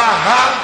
barra